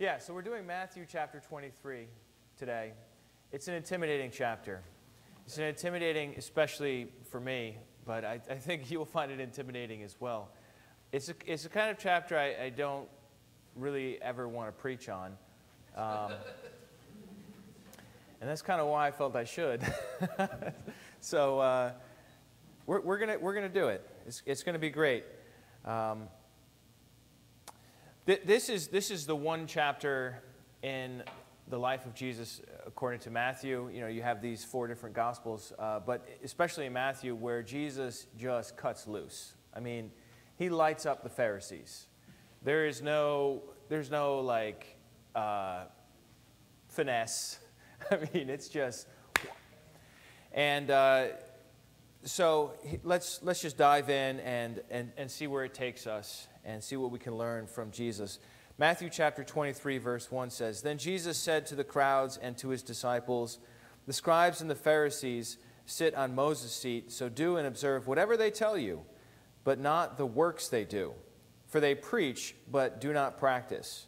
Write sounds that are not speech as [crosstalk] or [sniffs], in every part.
Yeah, so we're doing Matthew chapter 23 today. It's an intimidating chapter. It's an intimidating, especially for me, but I, I think [laughs] you will find it intimidating as well. It's a, it's a kind of chapter I, I don't really ever want to preach on. Um, and that's kind of why I felt I should. [laughs] so uh, we're, we're going to we're gonna do it. It's, it's going to be great. Um, this, is, this is the one chapter in the life of Jesus according to Matthew. You know, you have these four different gospels, uh, but especially in Matthew, where Jesus just cuts loose. I mean, he lights up the Pharisees. There is no, there's no like uh, finesse. [laughs] I mean, it's just, and uh, so let's let's just dive in and, and and see where it takes us and see what we can learn from Jesus. Matthew chapter 23, verse 1 says Then Jesus said to the crowds and to his disciples, The scribes and the Pharisees sit on Moses' seat, so do and observe whatever they tell you, but not the works they do. For they preach, but do not practice.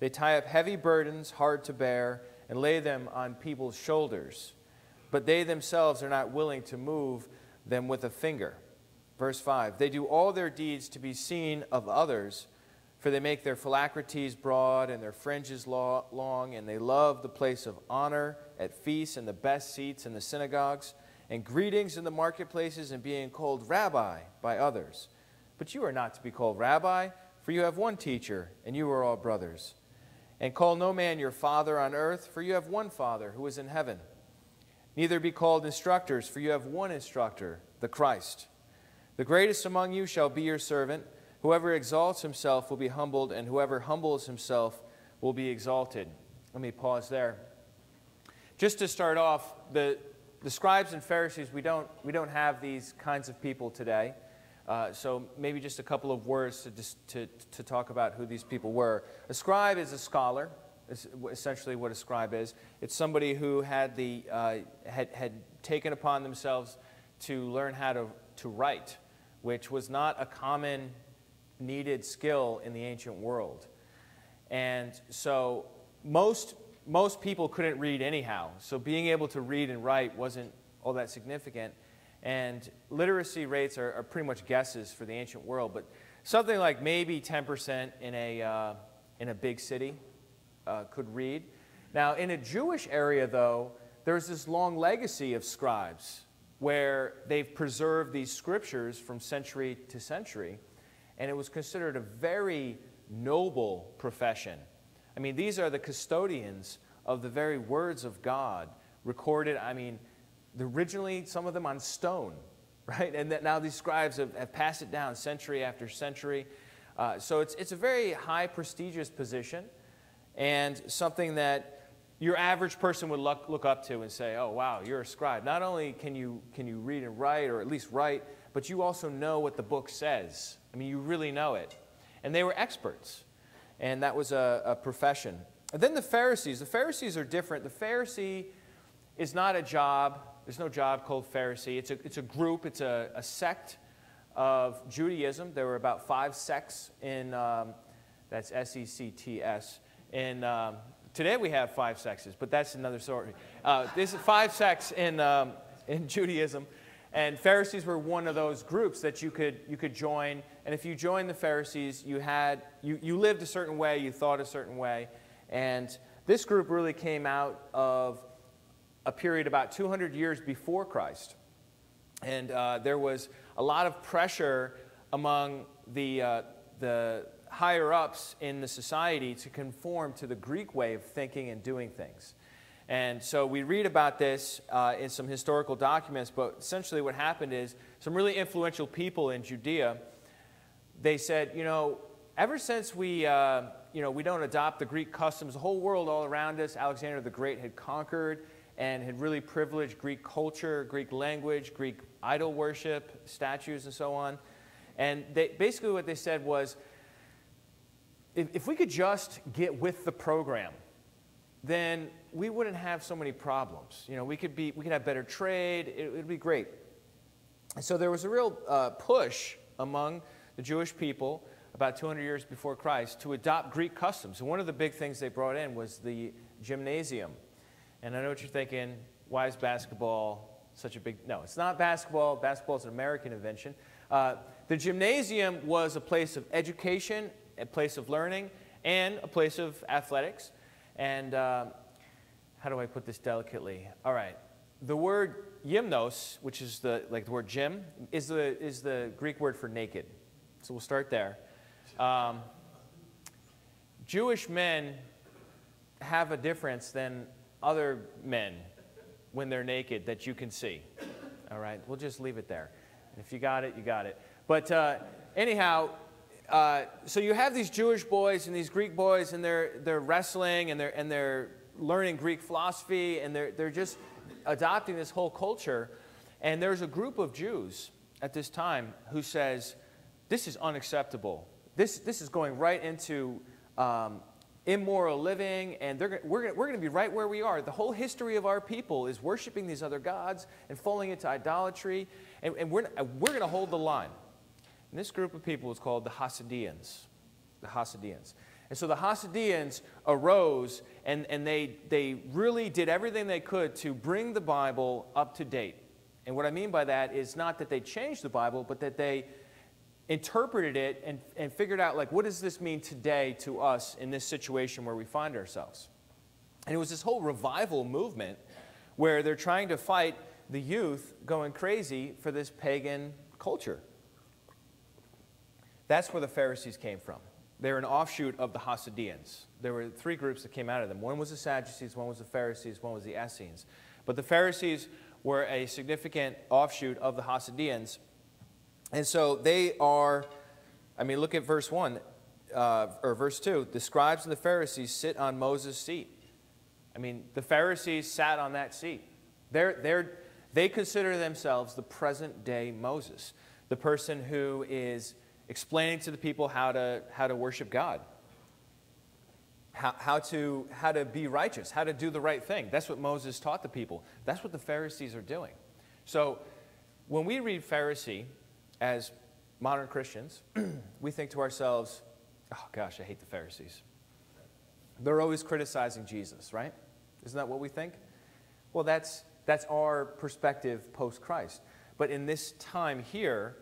They tie up heavy burdens, hard to bear, and lay them on people's shoulders, but they themselves are not willing to move them with a finger. Verse 5 They do all their deeds to be seen of others, for they make their phylacteries broad and their fringes long, and they love the place of honor at feasts and the best seats in the synagogues, and greetings in the marketplaces, and being called rabbi by others. But you are not to be called rabbi, for you have one teacher, and you are all brothers. And call no man your father on earth, for you have one Father who is in heaven. Neither be called instructors, for you have one instructor, the Christ. The greatest among you shall be your servant. Whoever exalts himself will be humbled, and whoever humbles himself will be exalted. Let me pause there. Just to start off, the, the scribes and Pharisees, we don't, we don't have these kinds of people today. Uh, so maybe just a couple of words to, just, to, to talk about who these people were. A scribe is a scholar, essentially what a scribe is. It's somebody who had, the, uh, had, had taken upon themselves to learn how to, to write which was not a common needed skill in the ancient world. And so most, most people couldn't read anyhow. So being able to read and write wasn't all that significant. And literacy rates are, are pretty much guesses for the ancient world. But something like maybe 10% in a, uh, in a big city uh, could read. Now, in a Jewish area, though, there's this long legacy of scribes where they've preserved these scriptures from century to century, and it was considered a very noble profession. I mean, these are the custodians of the very words of God recorded, I mean, originally some of them on stone, [laughs] right? And that now these scribes have, have passed it down century after century. Uh, so it's, it's a very high prestigious position and something that your average person would look, look up to and say, oh, wow, you're a scribe. Not only can you, can you read and write, or at least write, but you also know what the book says. I mean, you really know it. And they were experts, and that was a, a profession. And then the Pharisees. The Pharisees are different. The Pharisee is not a job. There's no job called Pharisee. It's a, it's a group, it's a, a sect of Judaism. There were about five sects in, um, that's S E C T S, in um, Today we have five sexes, but that's another story. Uh, this is five sects in, um, in [laughs] Judaism. And Pharisees were one of those groups that you could, you could join. And if you joined the Pharisees, you, had, you, you lived a certain way, you thought a certain way. And this group really came out of a period about 200 years before Christ. And uh, there was a lot of pressure among the, uh, the, higher ups in the society to conform to the Greek way of thinking and doing things. And so we read about this uh, in some historical documents, but essentially what happened is some really influential people in Judea, they said, you know, ever since we, uh, you know, we don't adopt the Greek customs, the whole world all around us, Alexander the Great had conquered and had really privileged Greek culture, Greek language, Greek idol worship, statues, and so on. And they, basically what they said was, if, if we could just get with the program, then we wouldn't have so many problems. You know, we could, be, we could have better trade. It would be great. And so there was a real uh, push among the Jewish people about 200 years before Christ, to adopt Greek customs. And one of the big things they brought in was the gymnasium. And I know what you're thinking why is basketball such a big. No, it's not basketball. Basketball is an American invention. Uh, the gymnasium was a place of education, a place of learning, and a place of athletics. And uh, how do I put this delicately? All right. The word gymnos, which is the, like the word gym, is the, is the Greek word for naked. So we'll start there. Um, Jewish men have a difference than other men when they're naked that you can see. All right, we'll just leave it there. If you got it, you got it. But uh, anyhow, uh, so you have these Jewish boys and these Greek boys, and they're, they're wrestling and they're, and they're learning Greek philosophy, and they're, they're just adopting this whole culture. And there's a group of Jews at this time who says, This is unacceptable. This, this is going right into um, immoral living, and we're, we're going to be right where we are. The whole history of our people is worshiping these other gods and falling into idolatry, and, and we're, we're going to hold the line. And this group of people was called the Hasidians. The Hasidians. And so the Hasidians arose and, and they, they really did everything they could to bring the Bible up to date. And what I mean by that is not that they changed the Bible, but that they interpreted it and, and figured out, like, what does this mean today to us in this situation where we find ourselves? And it was this whole revival movement where they're trying to fight the youth going crazy for this pagan culture. That's where the Pharisees came from. They're an offshoot of the Hasidians. There were three groups that came out of them. One was the Sadducees, one was the Pharisees, one was the Essenes. But the Pharisees were a significant offshoot of the Hasidians. And so they are, I mean, look at verse 1 uh, or verse 2. The scribes and the Pharisees sit on Moses' seat. I mean, the Pharisees sat on that seat. They're, they're, they consider themselves the present day Moses, the person who is explaining to the people how to, how to worship God, how, how, to, how to be righteous, how to do the right thing. That's what Moses taught the people. That's what the Pharisees are doing. So when we read Pharisee, as modern Christians, [clears throat] we think to ourselves, oh gosh, I hate the Pharisees. They're always criticizing Jesus, right? Isn't that what we think? Well, that's, that's our perspective post Christ. But in this time here,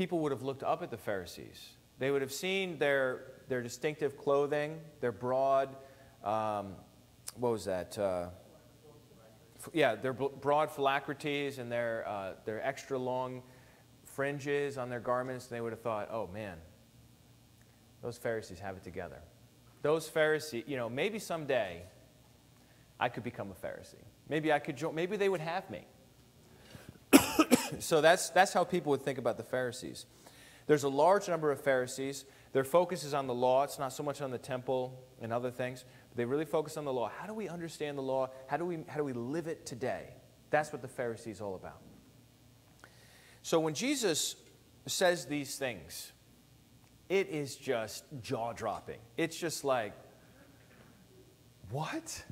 people would have looked up at the Pharisees. They would have seen their, their distinctive clothing, their broad, um, what was that? Uh, yeah, their broad phylacteries and their, uh, their extra long fringes on their garments, they would have thought, oh man, those Pharisees have it together. Those Pharisees, you know, maybe someday I could become a Pharisee. Maybe I could join, maybe they would have me. [laughs] so that's, that's how people would think about the Pharisees. There's a large number of Pharisees. Their focus is on the law. It's not so much on the temple and other things. They really focus on the law. How do we understand the law? How do we, how do we live it today? That's what the Pharisees is all about. So when Jesus says these things, it is just jaw dropping. It's just like, what?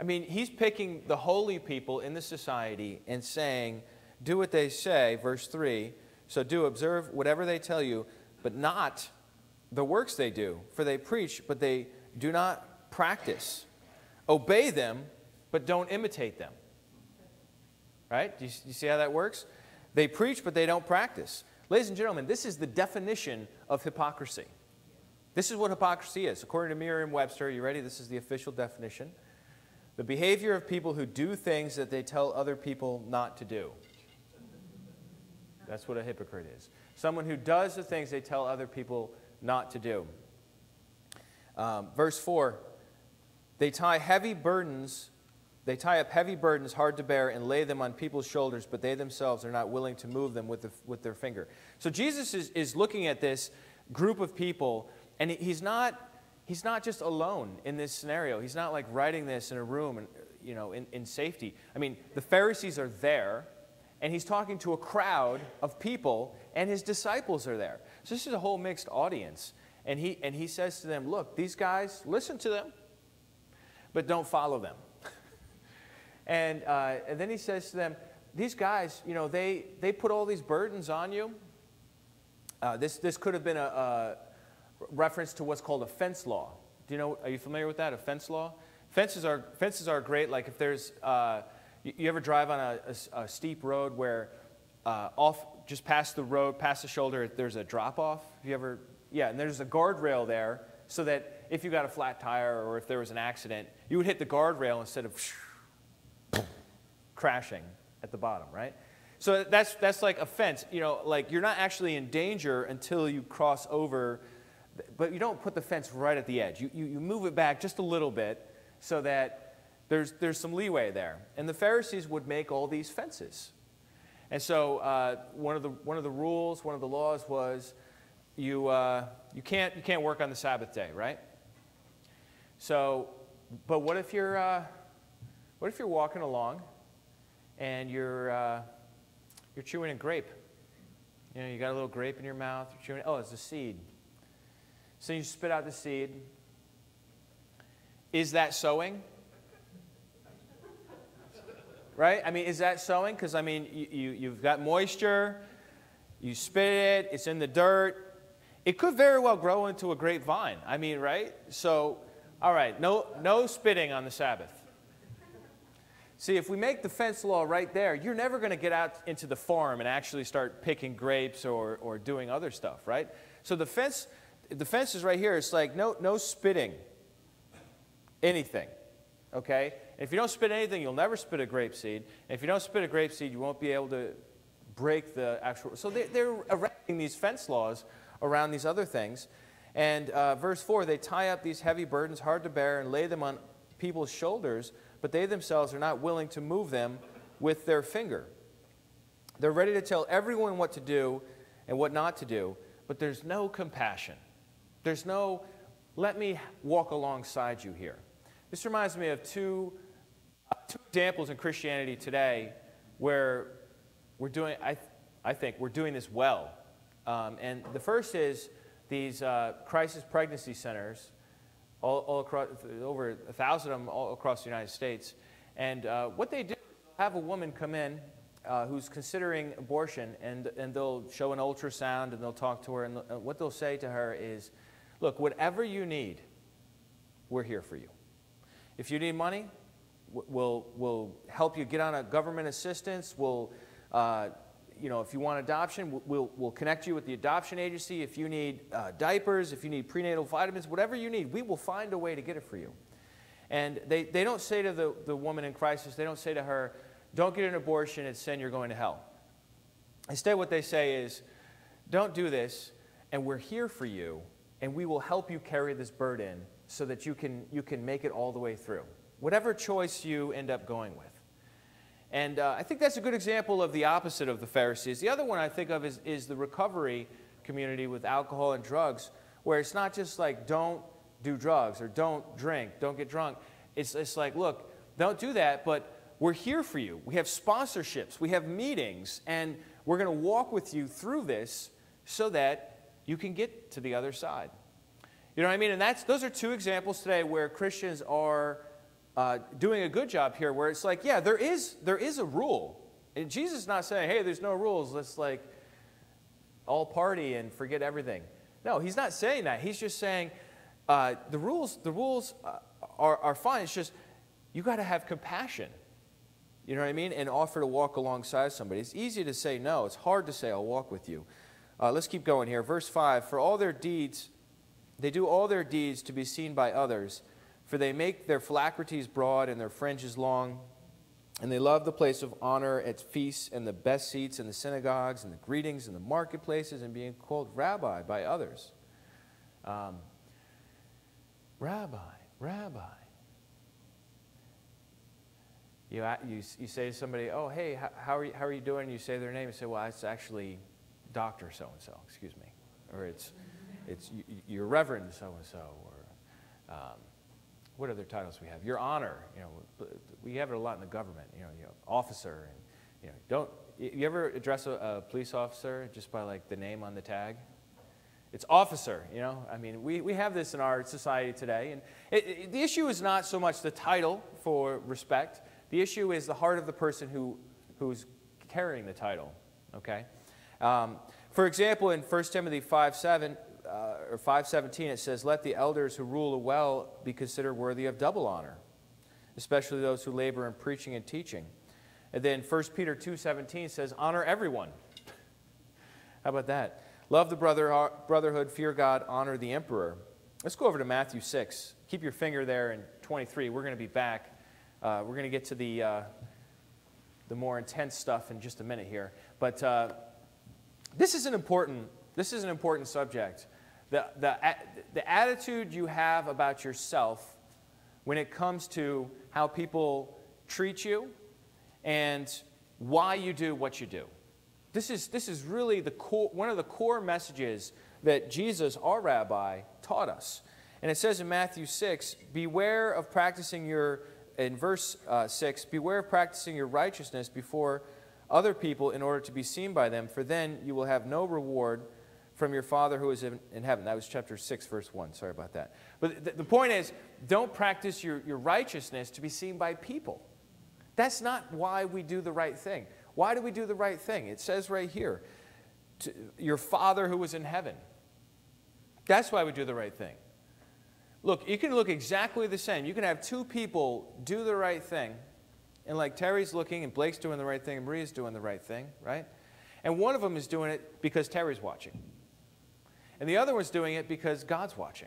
I mean, he's picking the holy people in the society and saying, do what they say, verse 3. So do observe whatever they tell you, but not the works they do. For they preach, but they do not practice. Obey them, but don't imitate them. Right? Do you, you see how that works? They preach, but they don't practice. Ladies and gentlemen, this is the definition of hypocrisy. This is what hypocrisy is. According to Merriam Webster, you ready? This is the official definition. The behavior of people who do things that they tell other people not to do. That's what a hypocrite is. Someone who does the things they tell other people not to do. Um, verse 4 They tie heavy burdens they tie up heavy burdens hard to bear and lay them on people's shoulders, but they themselves are not willing to move them with, the, with their finger. So Jesus is, is looking at this group of people, and he's not, he's not just alone in this scenario. He's not like writing this in a room and, you know, in, in safety. I mean, the Pharisees are there, and he's talking to a crowd of people, and his disciples are there. So this is a whole mixed audience. And he, and he says to them, Look, these guys, listen to them, but don't follow them. [laughs] And, uh, and then he says to them, These guys, you know, they, they put all these burdens on you, Uh, this, this could have been a, a reference to what's called a fence law. Do you know, are you familiar with that, a fence law? Fences are, fences are great, like if there's, uh, you, you, ever drive on a, a, a steep road where uh, off, just past the road, past the shoulder, there's a drop off? Have you ever, yeah, and there's a guardrail there so that if you got a flat tire or if there was an accident, you would hit the guardrail instead of [sniffs] crashing at the bottom, right? So that's, that's like a fence. You know, like you're not actually in danger until you cross over, but you don't put the fence right at the edge. You, you, you move it back just a little bit so that there's, there's some leeway there. And the Pharisees would make all these fences. And so uh, one, of the, one of the rules, one of the laws was you, uh, you, can't, you can't work on the Sabbath day, right? So, but what if you're, uh, what if you're walking along and you're, uh, you're chewing a grape? You know, you got a little grape in your mouth, you're chewing, oh, it's a seed. So you spit out the seed. Is that sowing? Right? I mean, is that sowing? Because, I mean, you, you, you've got moisture, you spit it, it's in the dirt, it could very well grow into a grapevine. I mean, right? So, all right, no, no spitting on the Sabbath. See, if we make the fence law right there, you're never going to get out into the farm and actually start picking grapes or, or doing other stuff, right? So the fence, the fence is right here. It's like no, no spitting anything, okay? If you don't spit anything, you'll never spit a grape seed. And if you don't spit a grape seed, you won't be able to break the actual. So they, they're erecting these fence laws around these other things. And uh, verse 4 they tie up these heavy burdens, hard to bear, and lay them on people's shoulders, but they themselves are not willing to move them with their finger. They're ready to tell everyone what to do and what not to do, but there's no compassion. There's no, let me walk alongside you here. This reminds me of two, uh, two examples in Christianity today where we're doing, I, th- I think, we're doing this well. Um, and the first is these uh, crisis pregnancy centers, all, all, across, over a thousand of them all across the United States. And uh, what they do is have a woman come in uh, who's considering abortion, and, and they'll show an ultrasound and they'll talk to her. And uh, what they'll say to her is, Look, whatever you need, we're here for you. If you need money, we'll, we'll help you get on a government assistance. We'll uh, you know, if you want adoption, we'll, we'll connect you with the adoption agency. If you need uh, diapers, if you need prenatal vitamins, whatever you need, we will find a way to get it for you. And they, they don't say to the, the woman in crisis, they don't say to her, don't get an abortion, it's sin, you're going to hell. Instead, what they say is, don't do this, and we're here for you, and we will help you carry this burden so that you can, you can make it all the way through. Whatever choice you end up going with. And uh, I think that's a good example of the opposite of the Pharisees. The other one I think of is, is the recovery community with alcohol and drugs, where it's not just like don't do drugs or don't drink, don't get drunk. It's, it's like, look, don't do that, but we're here for you. We have sponsorships, we have meetings, and we're going to walk with you through this so that you can get to the other side. You know what I mean? And that's, those are two examples today where Christians are uh, doing a good job here where it's like, yeah, there is, there is a rule. And Jesus is not saying, hey, there's no rules. Let's like all party and forget everything. No, he's not saying that. He's just saying uh, the rules, the rules uh, are, are fine. It's just you got to have compassion. You know what I mean? And offer to walk alongside somebody. It's easy to say no. It's hard to say, I'll walk with you. Uh, let's keep going here. Verse 5 For all their deeds, they do all their deeds to be seen by others. For they make their phylacteries broad and their fringes long. And they love the place of honor at feasts and the best seats in the synagogues and the greetings in the marketplaces and being called rabbi by others. Um, rabbi, rabbi. You, you, you say to somebody, oh, hey, how, how, are you, how are you doing? You say their name. You say, well, it's actually Dr. So-and-so, excuse me. Or it's, it's your Reverend So-and-so. Or um, what other titles we have? Your Honor. You know, we have it a lot in the government. You know, you know officer, and you know, don't you ever address a, a, police officer just by like the name on the tag? It's officer. You know, I mean, we, we have this in our society today, and it, it, the issue is not so much the title for respect. The issue is the heart of the person who who's carrying the title. Okay. Um, For example, in 1 Timothy 5 7, uh, or 517 it says let the elders who rule well be considered worthy of double honor especially those who labor in preaching and teaching. And then 1 peter 2.17 says honor everyone. How about that? Love the brother, uh, brotherhood fear god honor the emperor. Let's go over to matthew 6 keep your finger there in 23 we're going to be back uh, we're going to get to the, uh, the more intense stuff in just a minute here. But uh, this is an important this is an important subject the, the, the attitude you have about yourself when it comes to how people treat you and why you do what you do. This is, this is really the core, one of the core messages that Jesus, our rabbi, taught us. And it says in Matthew 6 Beware of practicing your, in verse uh, 6, beware of practicing your righteousness before other people in order to be seen by them, for then you will have no reward from your Father who is in, in heaven. That was chapter 6, verse 1. Sorry about that. But the, the point is, don't practice your, your righteousness to be seen by people. That's not why we do the right thing. Why do we do the right thing? It says right here, your Father who is in heaven. That's why we do the right thing. Look, you can look exactly the same. You can have two people do the right thing, and like Terry's looking, and Blake's doing the right thing, and Maria's doing the right thing, right? And one of them is doing it because Terry's watching and the other one's doing it because God's watching.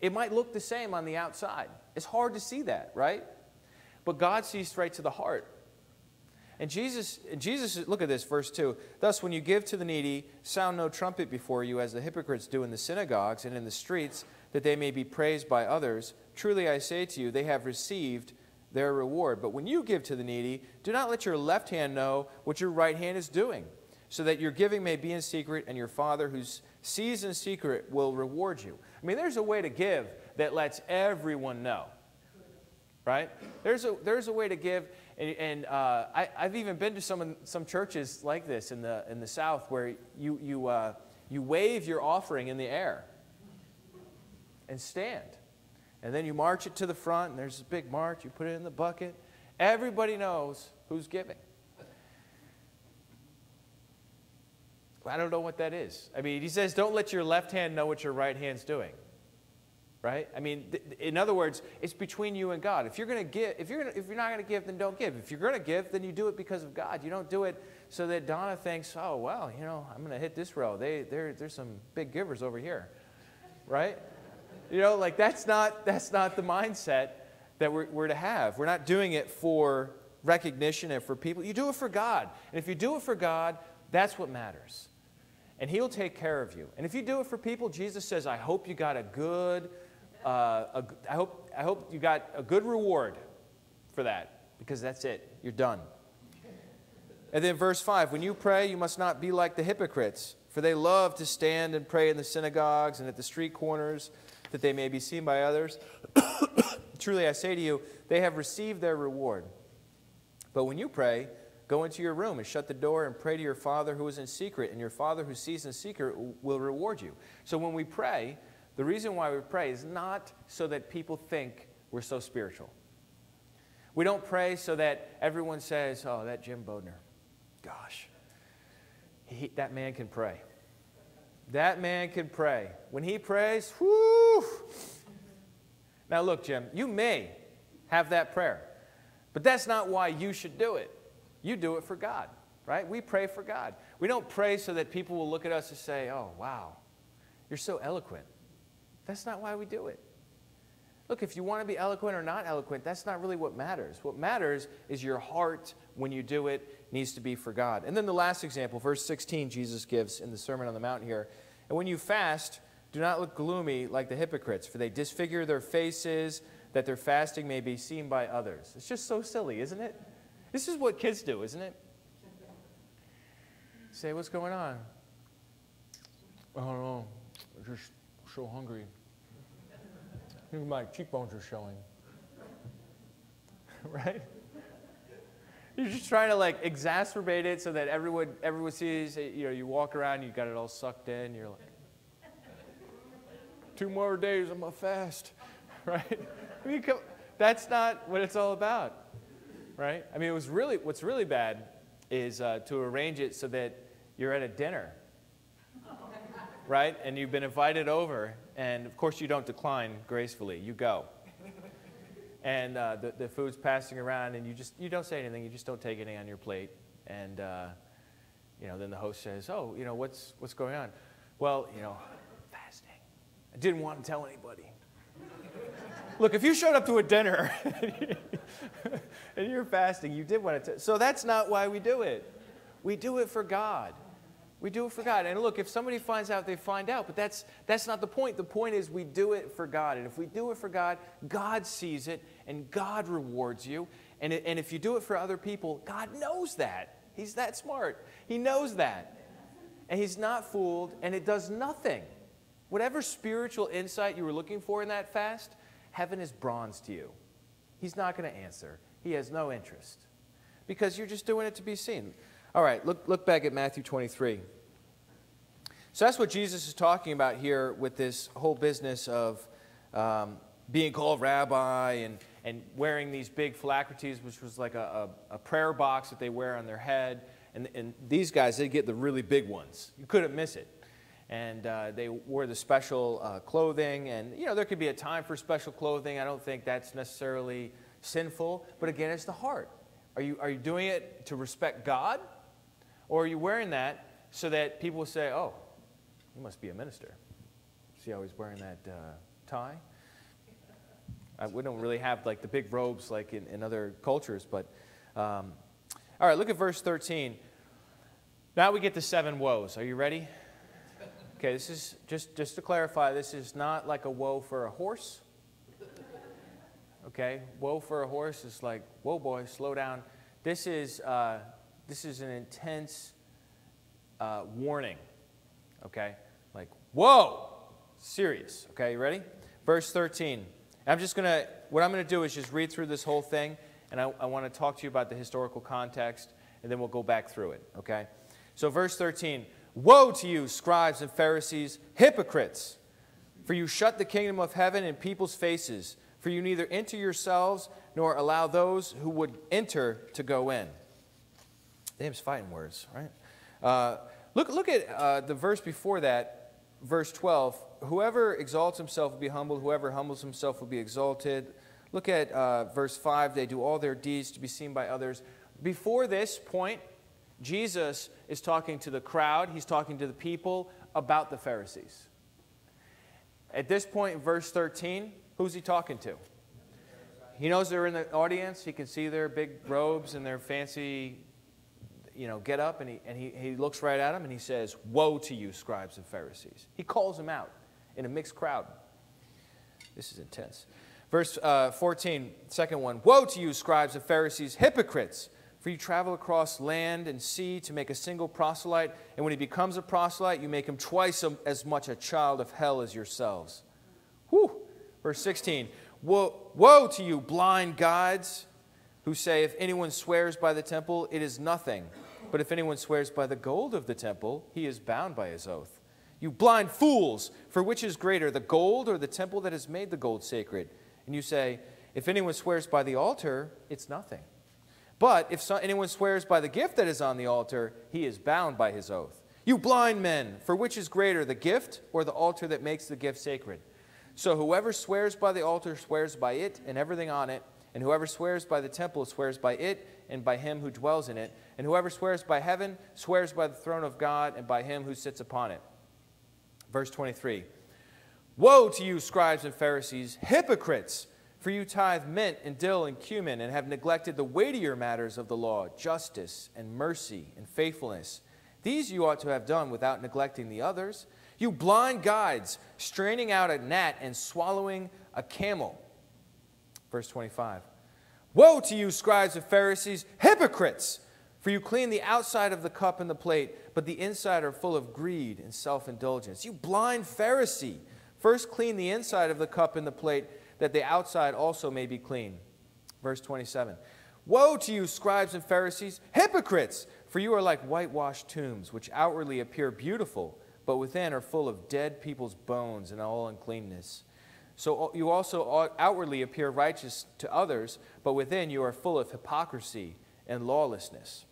It might look the same on the outside. It's hard to see that, right? But God sees straight to the heart. And Jesus, Jesus, look at this, verse 2. Thus, when you give to the needy, sound no trumpet before you, as the hypocrites do in the synagogues and in the streets, that they may be praised by others. Truly, I say to you, they have received their reward. But when you give to the needy, do not let your left hand know what your right hand is doing, so that your giving may be in secret, and your Father who sees in secret will reward you. I mean, there's a way to give that lets everyone know, right? There's a, there's a way to give, and, and uh, I, have even been to some, some churches like this in the, in the South where you, you, uh, you wave your offering in the air and stand. And then you march it to the front, and there's a big march, you put it in the bucket. Everybody knows who's giving. I don't know what that is. I mean, he says, don't let your left hand know what your right hand's doing. Right? I mean, in other words, it's between you and God. If you're going to give, if you're, gonna, if you're not going to give, then don't give. If you're going to give, then you do it because of God. You don't do it so that Donna thinks, oh, well, you know, I'm going to hit this row. They, there there's some big givers over here. Right? You know, like that's not, that's not the mindset that we're, we're to have. We're not doing it for recognition and for people. You do it for God. And if you do it for God, that's what matters and He'll take care of you. And if you do it for people, Jesus says, I hope you got a good, uh, a, I, hope, I hope you got a good reward for that, because that's it. You're done. And then verse 5 When you pray, you must not be like the hypocrites, for they love to stand and pray in the synagogues and at the street corners, that they may be seen by others. [coughs] Truly, I say to you, they have received their reward. But when you pray, Go into your room and shut the door and pray to your Father who is in secret, and your Father who sees in secret will reward you. So when we pray, the reason why we pray is not so that people think we're so spiritual. We don't pray so that everyone says, oh, that Jim Bodner, gosh, he, that man can pray. That man can pray. When he prays, whoo! Now, look, Jim, you may have that prayer, but that's not why you should do it. You do it for God, right? We pray for God. We don't pray so that people will look at us and say, oh, wow, you're so eloquent. That's not why we do it. Look, if you want to be eloquent or not eloquent, that's not really what matters. What matters is your heart when you do it needs to be for God. And then the last example, verse 16, Jesus gives in the Sermon on the Mount here. And when you fast, do not look gloomy like the hypocrites, for they disfigure their faces that their fasting may be seen by others. It's just so silly, isn't it? This is what kids do, isn't it? Say, what's going on? I don't know. I'm just so hungry. My cheekbones are showing. [laughs] right? [laughs] You're just trying to like exacerbate it so that everyone everyone sees. You know, you walk around, you got it all sucked in. You're like, two more days, I'm gonna fast, [laughs] right? I mean, that's not what it's all about right? I mean, it was really, what's really bad is uh, to arrange it so that you're at a dinner right? And you've been invited over, and of course, you don't decline gracefully. You go. And uh, the, the food's passing around, and you just you don't say anything. You just don't take anything on your plate. And uh, you know, then the host says, "Oh, you know, what's what's going on?" Well, you know, fasting. I didn't want to tell anybody. [laughs] Look, if you showed up to a dinner [laughs] and you're fasting, you did want to. so that's not why we do it. We do it for God. We do it for God. And look, if somebody finds out, they find out. But that's, that's not the point. The point is we do it for God. And if we do it for God, God sees it and God rewards you. And, and if you do it for other people, God knows that. He's that smart. He knows that. And He's not fooled, and it does nothing. Whatever spiritual insight you were looking for in that fast, heaven is bronze to you. He's not going to answer. He has no interest because you're just doing it to be seen. All right, look, look back at Matthew 23. So that's what Jesus is talking about here with this whole business of um, being called rabbi and, and wearing these big phylacteries, which was like a, a, a prayer box that they wear on their head. And, and these guys, they get the really big ones. You couldn't miss it and uh, they wore the special uh, clothing. And, you know, there could be a time for special clothing. I don't think that's necessarily sinful. But again, it's the heart. Are you, are you doing it to respect God? Or are you wearing that so that people will say, oh, you must be a minister? See how he's wearing that uh, tie? we don't really have like the big robes like in, in other cultures, but um, all right, look at verse 13. Now we get to seven woes. Are you ready? Okay, this is just, just to clarify, this is not like a woe for a horse. Okay, woe for a horse is like, whoa, boy, slow down. This is, uh, this is an intense uh, warning. Okay, like, whoa, serious. Okay, you ready? Verse 13. I'm just going to, what I'm going to do is just read through this whole thing, and I, I want to talk to you about the historical context, and then we'll go back through it. Okay? So, verse 13. Woe to you, scribes and Pharisees, hypocrites! For you shut the kingdom of heaven in people's faces, for you neither enter yourselves nor allow those who would enter to go in. Name's fighting words, right? Uh, look, look at uh, the verse before that, verse 12. Whoever exalts himself will be humbled, whoever humbles himself will be exalted. Look at uh, verse 5. They do all their deeds to be seen by others. Before this point, Jesus is talking to the crowd, he's talking to the people about the Pharisees. At this point, in verse 13, who's he talking to? He knows they're in the audience. He can see their big robes and their fancy, you know, get up, and he, and he, he looks right at them and he says, Woe to you, scribes and Pharisees. He calls them out in a mixed crowd. This is intense. Verse uh, 14, second one Woe to you, scribes and Pharisees, hypocrites! For you travel across land and sea to make a single proselyte, and when he becomes a proselyte, you make him twice as much a child of hell as yourselves. Whew. Verse 16 Woe, woe to you, blind guides, who say, If anyone swears by the temple, it is nothing. But if anyone swears by the gold of the temple, he is bound by his oath. You blind fools, for which is greater, the gold or the temple that has made the gold sacred? And you say, If anyone swears by the altar, it's nothing. But if anyone swears by the gift that is on the altar, he is bound by his oath. You blind men, for which is greater, the gift or the altar that makes the gift sacred? So whoever swears by the altar swears by it and everything on it, and whoever swears by the temple swears by it and by him who dwells in it, and whoever swears by heaven swears by the throne of God and by him who sits upon it. Verse 23 Woe to you, scribes and Pharisees, hypocrites! For you tithe mint and dill and cumin, and have neglected the weightier matters of the law, justice and mercy and faithfulness. These you ought to have done without neglecting the others. You blind guides, straining out a gnat and swallowing a camel. Verse 25 Woe to you, scribes and Pharisees, hypocrites! For you clean the outside of the cup and the plate, but the inside are full of greed and self indulgence. You blind Pharisee! First clean the inside of the cup and the plate that the outside also may be clean. Verse 27 Woe to you, scribes and Pharisees, hypocrites! For you are like whitewashed tombs, which outwardly appear beautiful, but within are full of dead people's bones and all uncleanness. So uh, you also outwardly appear righteous to others, but within you are full of hypocrisy and lawlessness.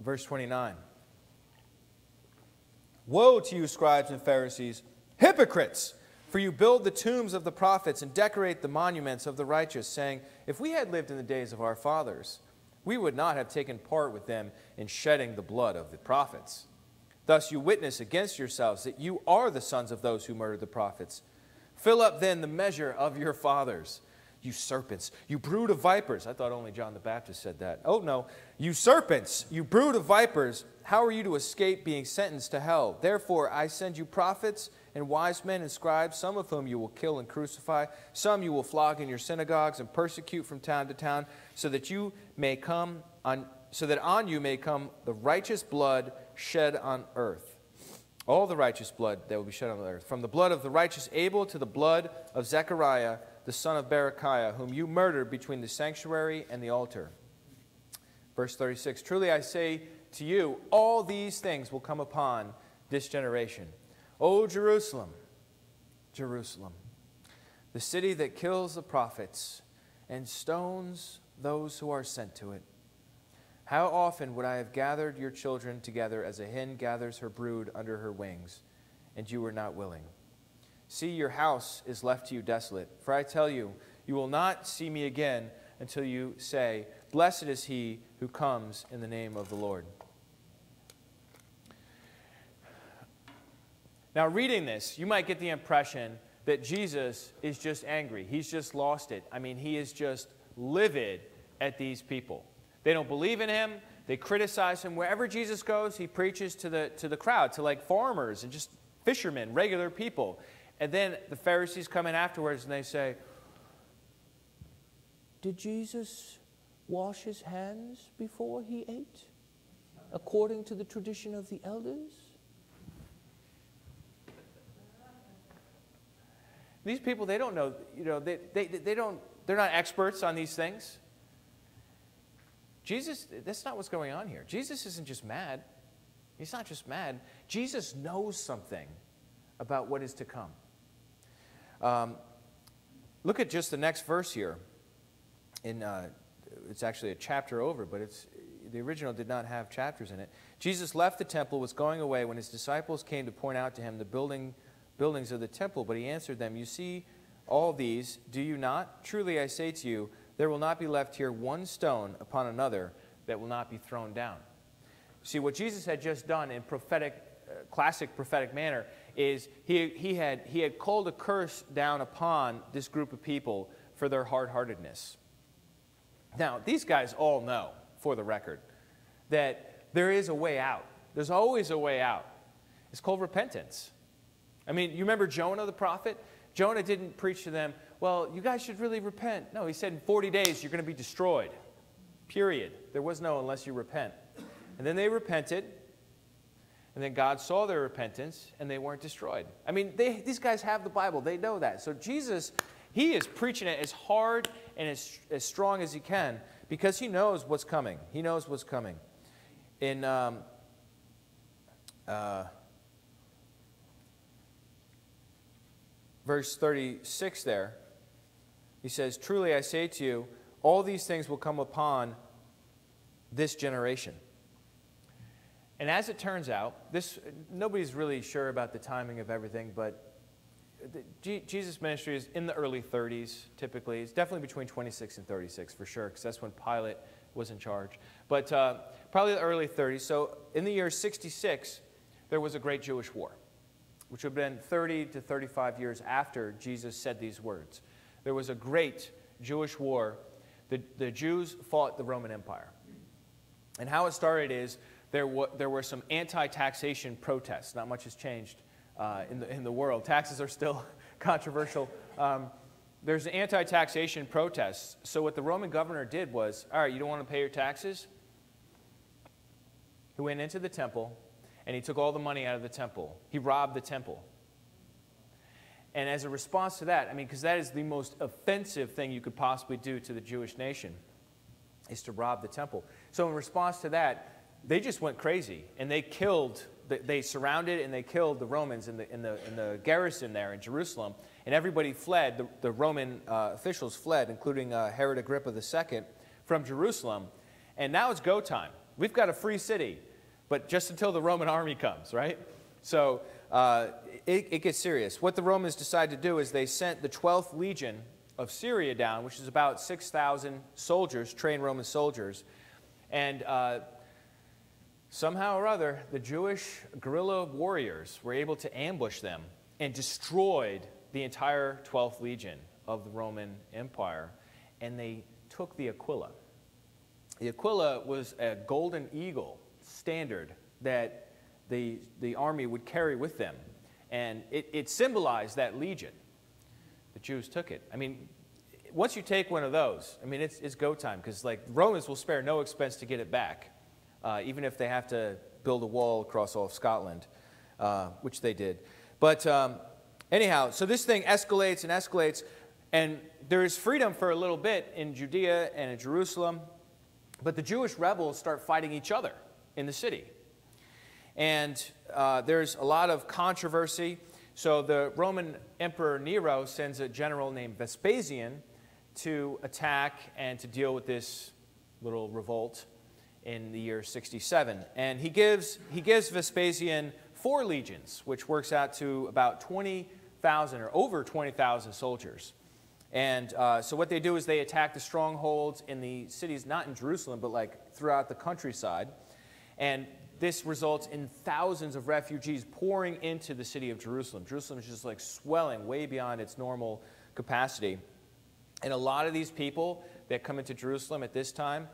Verse 29. Woe to you, scribes and Pharisees, hypocrites! For you build the tombs of the prophets and decorate the monuments of the righteous, saying, If we had lived in the days of our fathers, we would not have taken part with them in shedding the blood of the prophets. Thus you witness against yourselves that you are the sons of those who murdered the prophets. Fill up then the measure of your fathers. You serpents, you brood of vipers. I thought only John the Baptist said that. Oh, no. You serpents, you brood of vipers, how are you to escape being sentenced to hell? Therefore, I send you prophets and wise men and scribes, some of whom you will kill and crucify, some you will flog in your synagogues and persecute from town to town, so that you may come on, so that on you may come the righteous blood shed on earth. All the righteous blood that will be shed on earth, from the blood of the righteous Abel to the blood of Zechariah the son of Berechiah, whom you murdered between the sanctuary and the altar. Verse 36 Truly I say to you, all these things will come upon this generation. O Jerusalem, Jerusalem, the city that kills the prophets and stones those who are sent to it. How often would I have gathered your children together as a hen gathers her brood under her wings, and you were not willing? See, your house is left to you desolate. For I tell you, you will not see me again until you say, Blessed is he who comes in the name of the Lord. Now, reading this, you might get the impression that Jesus is just angry. He's just lost it. I mean, he is just livid at these people. They don't believe in him. They criticize him. Wherever Jesus goes, he preaches to the, to the crowd, to like farmers and just fishermen, regular people. And then the Pharisees come in afterwards and they say, Did Jesus wash his hands before he ate, according to the tradition of the elders? These people, they don't know, you know, they, they, they don't, they're not experts on these things. Jesus, that's not what's going on here. Jesus isn't just mad. He's not just mad. Jesus knows something about what is to come. Um, look at just the next verse here. In, uh, it's actually a chapter over, but it's, the original did not have chapters in it. Jesus left the temple, was going away when his disciples came to point out to him the building, buildings of the temple. But he answered them, You see all these, do you not? Truly I say to you, there will not be left here one stone upon another that will not be thrown down. See, what Jesus had just done in prophetic, uh, classic prophetic manner is he, he, had, he had called a curse down upon this group of people for their hard heartedness. Now, these guys all know, for the record, that there is a way out. There's always a way out. It's called repentance. I mean, you remember Jonah the prophet? Jonah didn't preach to them, well, you guys should really repent. No, he said in 40 days you're going to be destroyed. Period. There was no unless you repent. And then they repented, and then God saw their repentance and they weren't destroyed. I mean, they, these guys have the Bible, they know that. So Jesus, he is preaching it as hard and as, as strong as he can because he knows what's coming. He knows what's coming. In um, uh, verse 36 there, he says, Truly I say to you, all these things will come upon this generation. And as it turns out, this nobody's really sure about the timing of everything, but Jesus' ministry is in the early 30s, typically. It's definitely between 26 and 36 for sure, because that's when Pilate was in charge. But uh, probably the early 30s. So in the year 66, there was a great Jewish war, which would have been 30 to 35 years after Jesus said these words. There was a great Jewish war. The, the Jews fought the Roman Empire. And how it started is there, there were some anti-taxation protests. Not much has changed uh, in, the, in the world. Taxes are still [laughs] controversial. Um, there's anti-taxation protests. So what the Roman governor did was, all right, you don't want to pay your taxes? He went into the temple and he took all the money out of the temple. He robbed the temple. And as a response to that, I mean, because that is the most offensive thing you could possibly do to the Jewish nation, is to rob the temple. So in response to that, they just went crazy and they killed, they surrounded and they killed the Romans in the, in the, in the garrison there in Jerusalem. And everybody fled, the, the Roman uh, officials fled, including uh, Herod Agrippa II, from Jerusalem. And now it's go time. We've got a free city, but just until the Roman army comes, right? So uh, it, it gets serious. What the Romans decided to do is they sent the 12th Legion of Syria down, which is about 6,000 soldiers, trained Roman soldiers. And uh, somehow or other, the Jewish guerrilla warriors were able to ambush them and destroyed the entire 12th Legion of the Roman Empire. And they took the Aquila. The Aquila was a golden eagle standard that the, the army would carry with them. And it, it symbolized that legion. The Jews took it. I mean, once you take one of those, I mean, it's, it's go time because like Romans will spare no expense to get it back, uh, even if they have to build a wall across all of Scotland, uh, which they did. But um, anyhow, so this thing escalates and escalates, and there is freedom for a little bit in Judea and in Jerusalem, but the Jewish rebels start fighting each other in the city. And uh, there's a lot of controversy. So the Roman Emperor Nero sends a general named Vespasian to attack and to deal with this little revolt in the year 67. And he gives, he gives Vespasian four legions, which works out to about 20,000 or over 20,000 soldiers. And uh, so what they do is they attack the strongholds in the cities, not in Jerusalem, but like throughout the countryside. And this results in thousands of refugees pouring into the city of Jerusalem. Jerusalem is just like swelling way beyond its normal capacity. And a lot of these people that come into Jerusalem at this time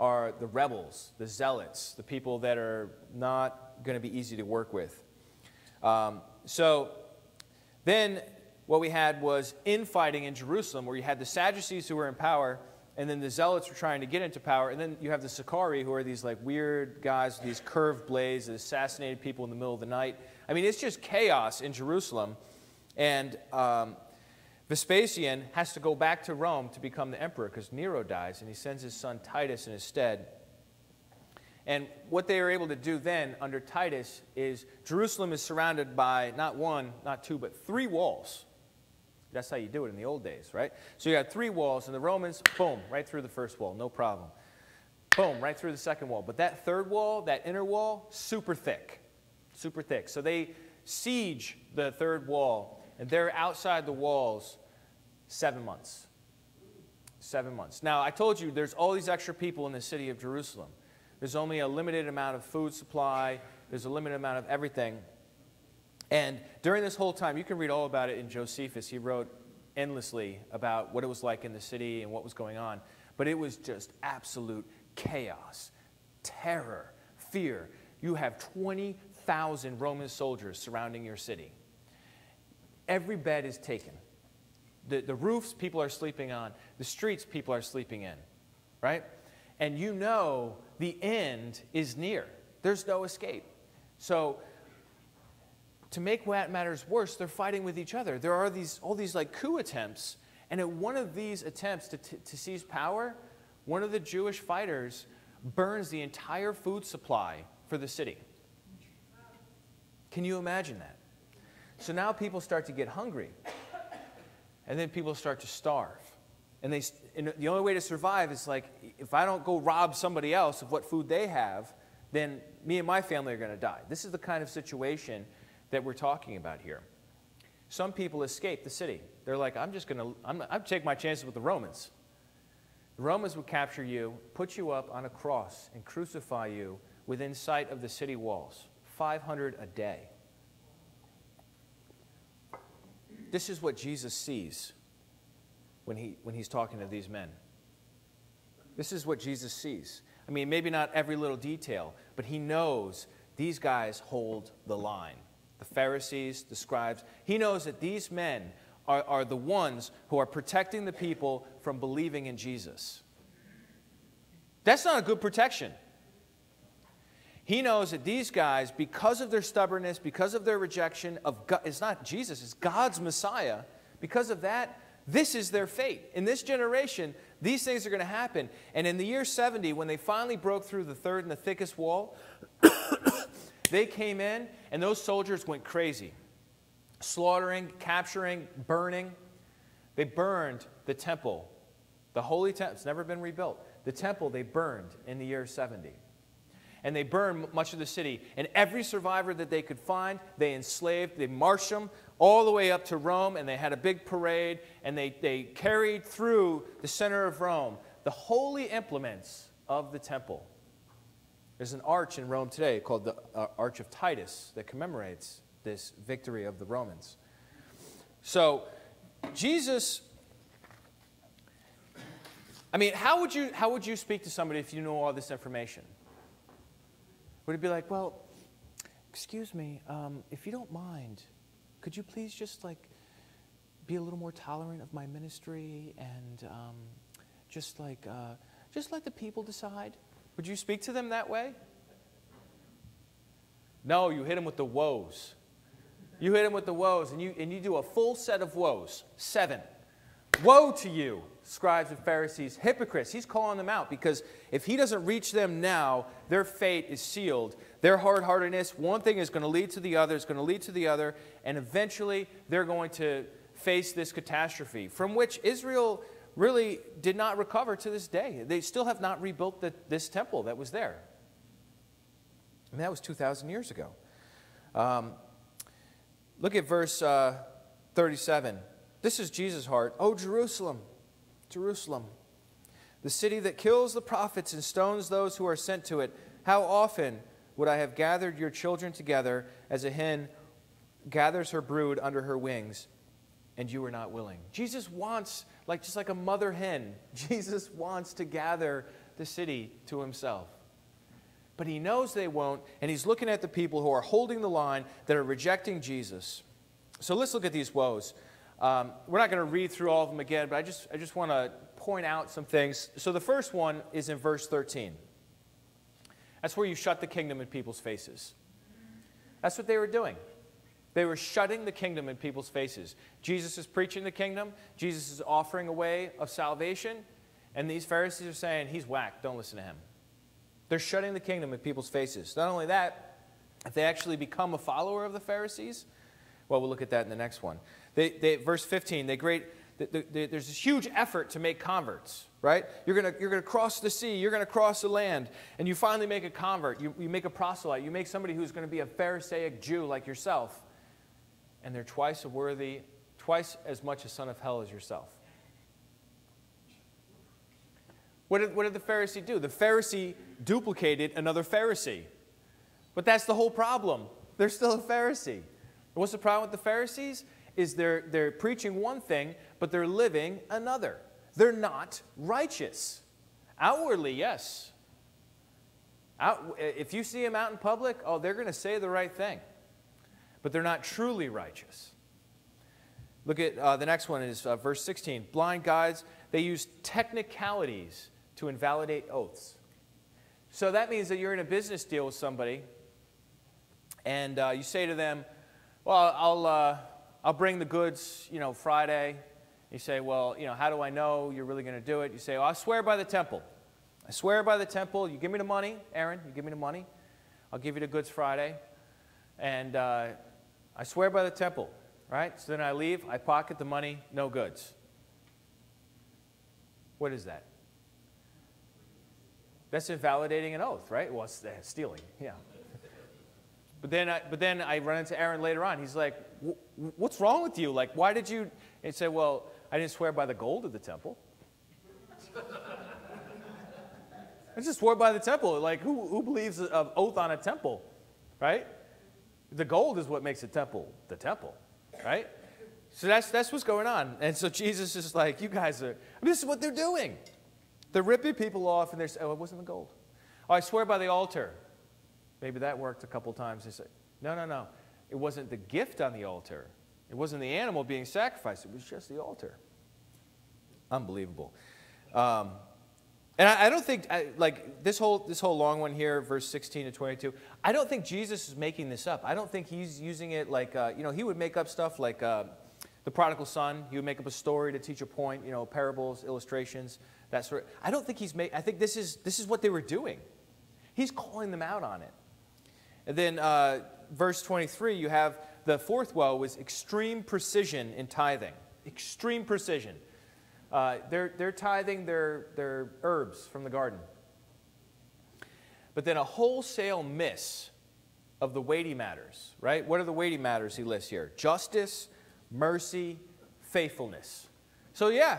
are the rebels, the zealots, the people that are not going to be easy to work with. Um, so then what we had was infighting in Jerusalem, where you had the Sadducees who were in power, and then the zealots were trying to get into power, and then you have the Sicarii, who are these like weird guys these curved blades that assassinated people in the middle of the night. I mean, it's just chaos in Jerusalem, and um, Vespasian has to go back to Rome to become the emperor because Nero dies, and he sends his son Titus in his stead. And what they are able to do then under Titus is Jerusalem is surrounded by not one, not two, but three walls. That's how you do it in the old days, right? So you got three walls, and the Romans, boom, right through the first wall, no problem. Boom, right through the second wall. But that third wall, that inner wall, super thick. Super thick. So they siege the third wall and they're outside the walls seven months. Seven months. Now, I told you there's all these extra people in the city of Jerusalem. There's only a limited amount of food supply, there's a limited amount of everything. And during this whole time, you can read all about it in Josephus. He wrote endlessly about what it was like in the city and what was going on. But it was just absolute chaos, terror, fear. You have 20,000 Roman soldiers surrounding your city every bed is taken. The, the roofs people are sleeping on, the streets people are sleeping in, right? And you know the end is near. There's no escape. So, to make matters worse, they're fighting with each other. There are these, all these like coup attempts. And at one of these attempts to, to seize power, one of the Jewish fighters burns the entire food supply for the city. Can you imagine that? So now people start to get hungry. And then people start to starve. And, they, and the only way to survive is like, if I don't go rob somebody else of what food they have, then me and my family are going to die. This is the kind of situation that we're talking about here. Some people escape the city. They're like, I'm just going to, I'm, I'm take my chances with the Romans. The Romans would capture you, put you up on a cross, and crucify you within sight of the city walls. 500 a day. This is what Jesus sees when, he, when he's talking to these men. This is what Jesus sees. I mean, maybe not every little detail, but he knows these guys hold the line. The Pharisees, the scribes. He knows that these men are, are the ones who are protecting the people from believing in Jesus. That's not a good protection. He knows that these guys, because of their stubbornness, because of their rejection of God, it's not Jesus, it's God's Messiah. Because of that, this is their fate. In this generation, these things are going to happen. And in the year 70, when they finally broke through the third and the thickest wall, [coughs] they came in and those soldiers went crazy. Slaughtering, capturing, burning. They burned the temple, the holy temple. It's never been rebuilt. The temple they burned in the year 70. And they burned much of the city. And every survivor that they could find, they enslaved, they marched them all the way up to Rome, and they had a big parade, and they, they carried through the center of Rome the holy implements of the temple. There's an arch in Rome today called the uh, Arch of Titus that commemorates this victory of the Romans. So, Jesus, I mean, how would you, how would you speak to somebody if you knew all this information? Would it be like, well, excuse me, um, if you don't mind, could you please just like be a little more tolerant of my ministry and um, just like, uh, just let the people decide? Would you speak to them that way? No, you hit them with the woes. You hit them with the woes, and you, and you do a full set of woes. Seven. Woe to you, scribes and Pharisees, hypocrites. He's calling them out because if he doesn't reach them now, their fate is sealed. Their hard heartedness, one thing is going to lead to the other, it's going to lead to the other, and eventually they're going to face this catastrophe from which Israel really did not recover to this day. They still have not rebuilt the, this temple that was there. And that was 2,000 years ago. Um, look at verse uh, 37. This is Jesus' heart. Oh, Jerusalem, Jerusalem, the city that kills the prophets and stones those who are sent to it. How often would I have gathered your children together as a hen gathers her brood under her wings, and you were not willing? Jesus wants, like just like a mother hen, [laughs] Jesus wants to gather the city to himself but he knows they won't, and he's looking at the people who are holding the line that are rejecting Jesus. So let's look at these woes. Um, we're not going to read through all of them again, but I just, I just want to point out some things. So the first one is in verse 13. That's where you shut the kingdom in people's faces. That's what they were doing. They were shutting the kingdom in people's faces. Jesus is preaching the kingdom, Jesus is offering a way of salvation, and these Pharisees are saying, He's whack, don't listen to him. They're shutting the kingdom in people's faces. Not only that, if they actually become a follower of the Pharisees, well, we'll look at that in the next one. They, they, verse 15, they great, there's this huge effort to make converts, right? You're going you're gonna cross the sea, you're going to cross the land, and you finally make a convert. You, you make a proselyte, you make somebody who's going to be a Pharisaic Jew like yourself, and they're twice as worthy, twice as much a son of hell as yourself. What did, what did the Pharisee do? The Pharisee duplicated another Pharisee. But that's the whole problem. They're still a Pharisee. What's the problem with the Pharisees? Is they're, they're preaching one thing, but they're living another. They're not righteous. Outwardly, yes. Out, if you see them out in public, oh, they're going to say the right thing. But they're not truly righteous. Look at uh, the next one is uh, verse 16. Blind guides, they use technicalities to invalidate oaths. So that means that you're in a business deal with somebody, and uh, you say to them, "Well, I'll uh, I'll bring the goods, you know, Friday." You say, "Well, you know, how do I know you're really going to do it?" You say, well, "I swear by the temple. I swear by the temple. You give me the money, Aaron. You give me the money. I'll give you the goods Friday, and uh, I swear by the temple." Right? So then I leave. I pocket the money. No goods. What is that? That's invalidating an oath, right? Well, it's uh, stealing, yeah. But then, I, but then I run into Aaron later on. He's like, "What's wrong with you? Like, why did you?" And he said, "Well, I didn't swear by the gold of the temple. [laughs] I just swore by the temple. Like, who, who believes an oath on a temple, right? The gold is what makes a temple the temple, right? So that's that's what's going on. And so Jesus is like, "You guys are. I mean, this is what they're doing." They're ripping people off and they're saying, oh, it wasn't the gold. Oh, I swear by the altar. Maybe that worked a couple times. They say, no, no, no. It wasn't the gift on the altar. It wasn't the animal being sacrificed. It was just the altar. Unbelievable. Um, and I, I, don't think, I, like, this whole, this whole long one here, verse 16 to 22, I don't think Jesus is making this up. I don't think he's using it like, uh, you know, he would make up stuff like uh, the prodigal son. He would make up a story to teach a point, you know, parables, illustrations. That sort of, I don't think he's made, I think this is, this is what they were doing. He's calling them out on it. And then uh, verse 23, you have the fourth woe was extreme precision in tithing. Extreme precision. Uh, they're, they're tithing their, their herbs from the garden. but then a wholesale miss of the weighty matters, right? What are the weighty matters he lists here? Justice, mercy, faithfulness. So, yeah,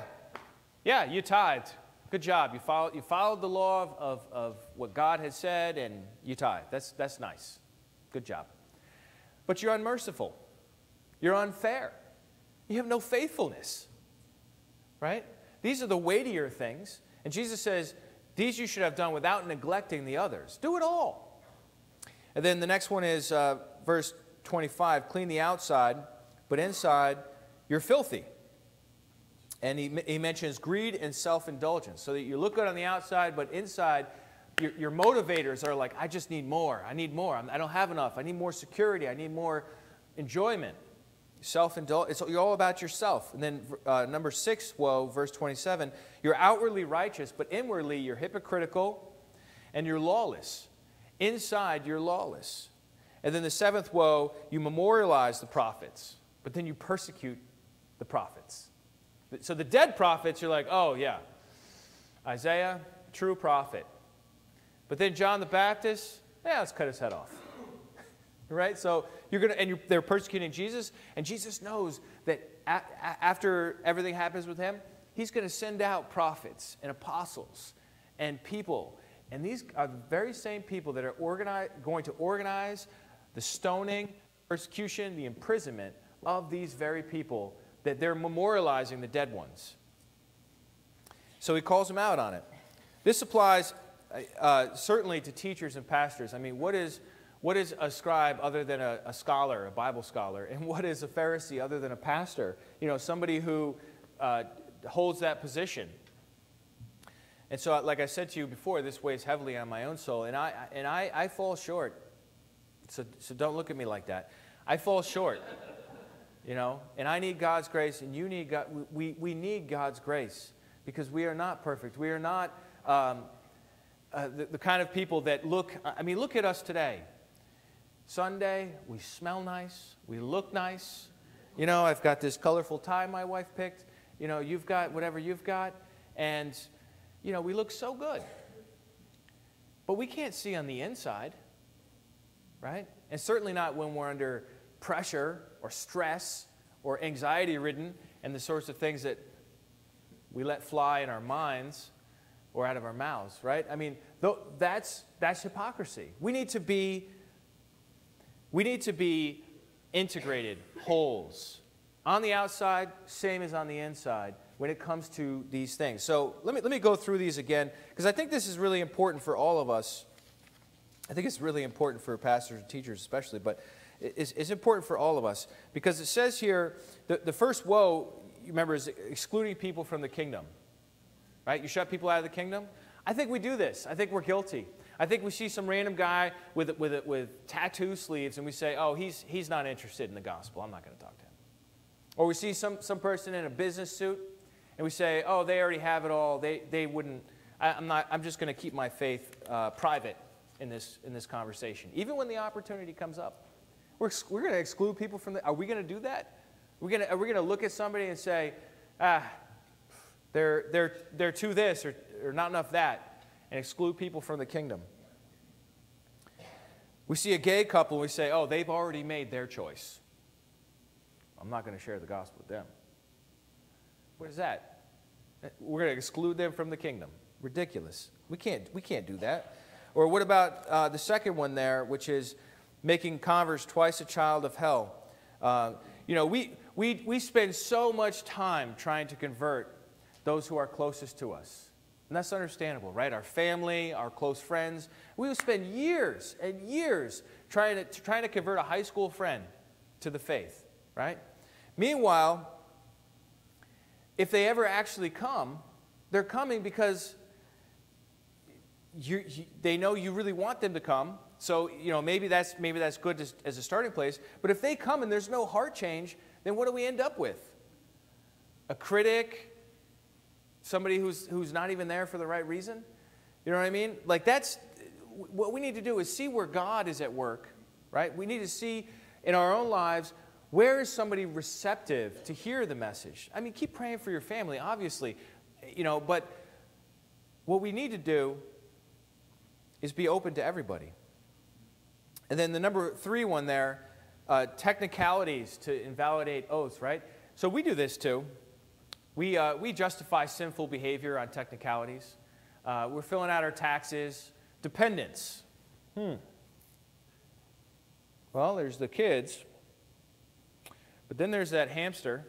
yeah, you tithed. Good job. You followed, you followed the law of, of, of what God had said and you tithed. That's, that's nice. Good job. But you're unmerciful. You're unfair. You have no faithfulness, right? These are the weightier things. And Jesus says, these you should have done without neglecting the others. Do it all. And then the next one is uh, verse 25 clean the outside, but inside you're filthy. And he, he mentions greed and self indulgence. So that you look good on the outside, but inside, your, your motivators are like, I just need more. I need more. I don't have enough. I need more security. I need more enjoyment. Self indulgence. You're all about yourself. And then uh, number six, woe, verse 27 you're outwardly righteous, but inwardly you're hypocritical and you're lawless. Inside, you're lawless. And then the seventh woe, you memorialize the prophets, but then you persecute the prophets. So the dead prophets, you're like, oh, yeah, Isaiah, true prophet. But then John the Baptist, yeah, let's cut his head off. [laughs] right? So you're going to, and you're, they're persecuting Jesus, and Jesus knows that a, a, after everything happens with him, he's going to send out prophets and apostles and people. And these are the very same people that are organize, going to organize the stoning, persecution, the imprisonment of these very people that they're memorializing the dead ones. So he calls them out on it. This applies uh, certainly to teachers and pastors. I mean, what is, what is a scribe other than a, a, scholar, a Bible scholar? And what is a Pharisee other than a pastor? You know, somebody who uh, holds that position. And so, like I said to you before, this weighs heavily on my own soul, and I, and I, I fall short. So, so don't look at me like that. I fall short [laughs] you know and i need god's grace and you need god we, we need god's grace because we are not perfect we are not um, uh, the, the kind of people that look i mean look at us today. Sunday we smell nice we look nice. You know i've got this colorful tie my wife picked. You know you've got whatever you've got. And you know we look so good. But we can't see on the inside right? And certainly not when we're under pressure or stress or anxiety ridden and the sorts of things that we let fly in our minds or out of our mouths, right? I mean, that's, that's hypocrisy. We need to be, we need to be integrated wholes. On the outside, same as on the inside when it comes to these things. So let me, let me go through these again, because I think this is really important for all of us. I think it's really important for pastors and teachers especially, but it's, is important for all of us because it says here the, the first woe, you remember, is excluding people from the kingdom. Right? You shut people out of the kingdom. I think we do this. I think we're guilty. I think we see some random guy with, with, with tattoo sleeves and we say, oh, he's, he's not interested in the gospel. I'm not going to talk to him. Or we see some, some person in a business suit and we say, oh, they already have it all. They, they wouldn't, I, am not, I'm just going to keep my faith uh, private in this, in this conversation, even when the opportunity comes up. We're, we're going to exclude people from the. Are we going to do that? We're gonna, are we going to look at somebody and say, ah, they're, they're, they're too this or, or not enough that, and exclude people from the kingdom? We see a gay couple and we say, oh, they've already made their choice. I'm not going to share the gospel with them. What is that? We're going to exclude them from the kingdom. Ridiculous. We can't, we can't do that. Or what about uh, the second one there, which is making converts twice a child of hell. Uh, you know, we, we, we spend so much time trying to convert those who are closest to us. And that's understandable, right? Our family, our close friends. We would spend years and years trying to, trying to convert a high school friend to the faith, right? Meanwhile, if they ever actually come, they're coming because you, you, they know you really want them to come, so, you know, maybe that's, maybe that's good as, as a starting place. But if they come and there's no heart change, then what do we end up with? A critic, somebody who's, who's not even there for the right reason? You know what I mean? Like, that's what we need to do is see where God is at work, right? We need to see in our own lives where is somebody receptive to hear the message. I mean, keep praying for your family, obviously, you know, but what we need to do is be open to everybody. And then the number three one there, uh, technicalities to invalidate oaths, right? So we do this too. We, uh, we justify sinful behavior on technicalities. Uh, we're filling out our taxes. Dependents. Hmm. Well, there's the kids, but then there's that hamster,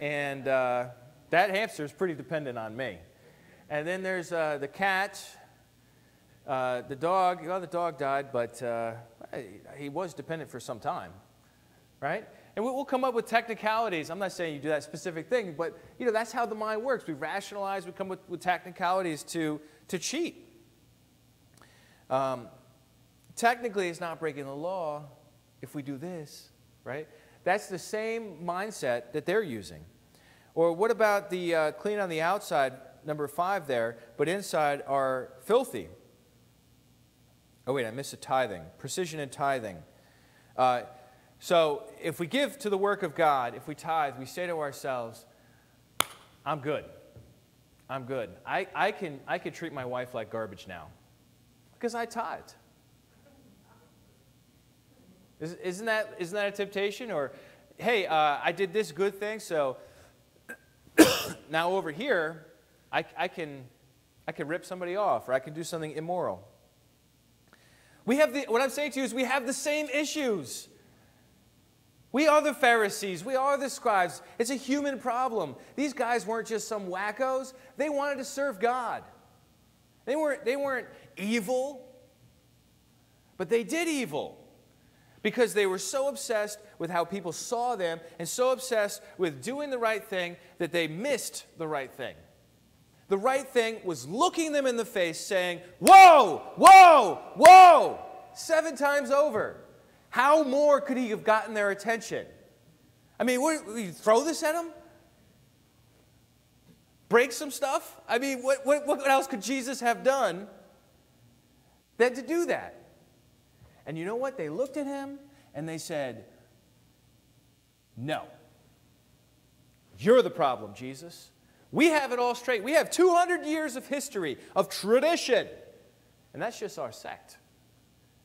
and uh, that hamster is pretty dependent on me. And then there's uh, the cat, uh, the dog. Well, the dog died, but uh, he was dependent for some time, right? And we'll come up with technicalities. I'm not saying you do that specific thing, but you know that's how the mind works. We rationalize. We come with, with technicalities to to cheat. Um, technically, it's not breaking the law if we do this, right? That's the same mindset that they're using. Or what about the uh, clean on the outside, number five there, but inside are filthy? Oh, wait, I missed a tithing. Precision in tithing. Uh, so if we give to the work of God, if we tithe, we say to ourselves, I'm good. I'm good. I, I, can, I can treat my wife like garbage now because I tithed. Isn't that, isn't that a temptation? Or, hey, uh, I did this good thing, so [coughs] now over here, I, I, can, I can rip somebody off or I can do something immoral. We have the, what I'm saying to you is we have the same issues. We are the Pharisees. We are the scribes. It's a human problem. These guys weren't just some wackos. They wanted to serve God. They weren't, they weren't evil, but they did evil because they were so obsessed with how people saw them and so obsessed with doing the right thing that they missed the right thing. The right thing was looking them in the face, saying, Woe, woe, woe, seven times over. How more could he have gotten their attention? I mean, what, you throw this at him? Break some stuff? I mean, what, what, what else could Jesus have done than to do that? And you know what? They looked at him and they said, No. You're the problem, Jesus. We have it all straight. We have 200 years of history, of tradition. And that's just our sect.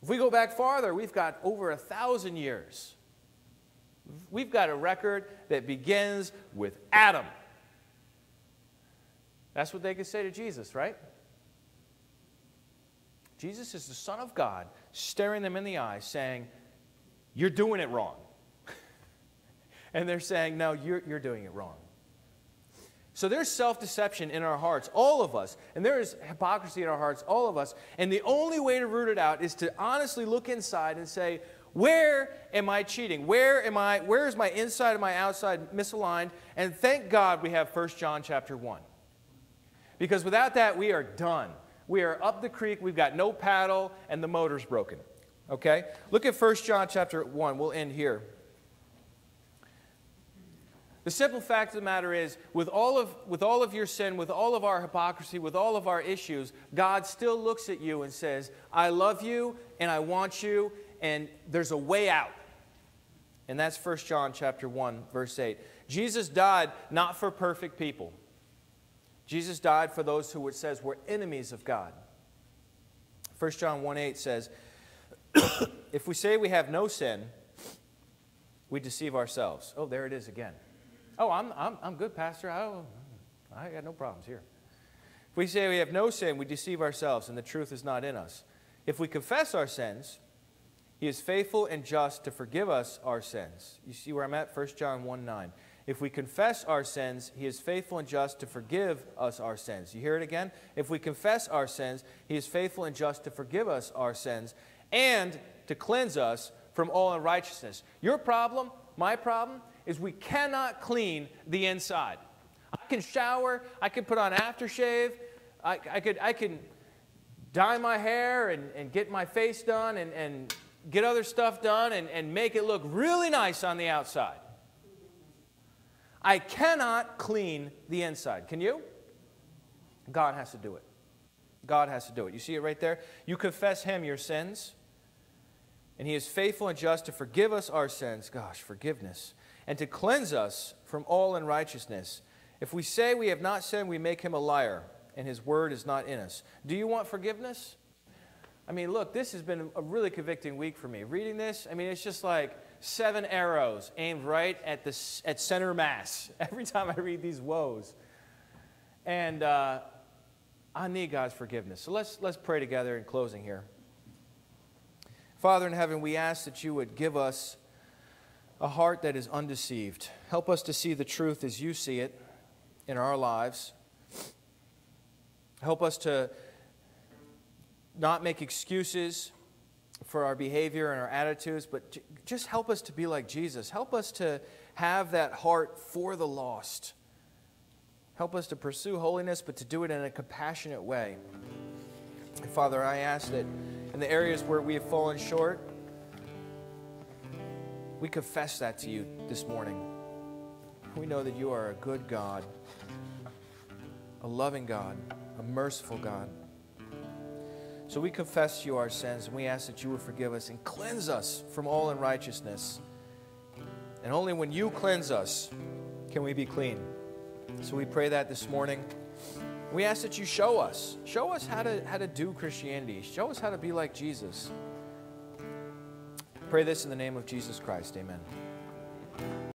If we go back farther, we've got over a thousand years. We've got a record that begins with Adam. That's what they could say to Jesus, right? Jesus is the Son of God, staring them in the eye, saying, You're doing it wrong. [laughs] and they're saying, No, you're, you're doing it wrong. So there's self deception in our hearts, all of us. And there is hypocrisy in our hearts, all of us. And the only way to root it out is to honestly look inside and say, where am I cheating? Where am I where is my inside and my outside misaligned? And thank God we have 1 John chapter 1. Because without that we are done. We are up the creek, we've got no paddle and the motor's broken. Okay? Look at 1 John chapter 1. We'll end here. The simple fact of the matter is, with all, of, with all of your sin, with all of our hypocrisy, with all of our issues, God still looks at you and says, I love you and I want you, and there's a way out. And that's 1 John chapter 1, verse 8. Jesus died not for perfect people. Jesus died for those who it says were enemies of God. 1 John 1 8 says, [coughs] If we say we have no sin, we deceive ourselves. Oh, there it is again. Oh, I'm, I'm, I'm good, Pastor. I, I got no problems here. If we say we have no sin, we deceive ourselves, and the truth is not in us. If we confess our sins, he is faithful and just to forgive us our sins. You see where I'm at? 1 John 1 9. If we confess our sins, he is faithful and just to forgive us our sins. You hear it again? If we confess our sins, he is faithful and just to forgive us our sins and to cleanse us from all unrighteousness. Your problem, my problem, is we cannot clean the inside. I can shower, I can put on aftershave, I, I, could, I can dye my hair and, and get my face done and, and get other stuff done and, and make it look really nice on the outside. I cannot clean the inside. Can you? God has to do it. God has to do it. You see it right there? You confess Him your sins, and He is faithful and just to forgive us our sins. Gosh, forgiveness and to cleanse us from all unrighteousness. If we say we have not sinned, we make him a liar, and his word is not in us. Do you want forgiveness? I mean, look, this has been a really convicting week for me. Reading this, I mean, it's just like seven arrows aimed right at, the, at center mass [laughs] every time I read these woes. And uh, I need God's forgiveness. So let's, let's pray together in closing here. Father in heaven, we ask that you would give us a heart that is undeceived. Help us to see the truth as you see it in our lives. Help us to not make excuses for our behavior and our attitudes, but just help us to be like Jesus. Help us to have that heart for the lost. Help us to pursue holiness, but to do it in a compassionate way. Father, I ask that in the areas where we have fallen short, we confess that to you this morning. We know that you are a good God, a loving God, a merciful God. So we confess to you our sins and we ask that you would forgive us and cleanse us from all unrighteousness. And only when you cleanse us can we be clean. So we pray that this morning. We ask that you show us. Show us how to, how to do Christianity. Show us how to be like Jesus. Pray this in the name of Jesus Christ. Amen.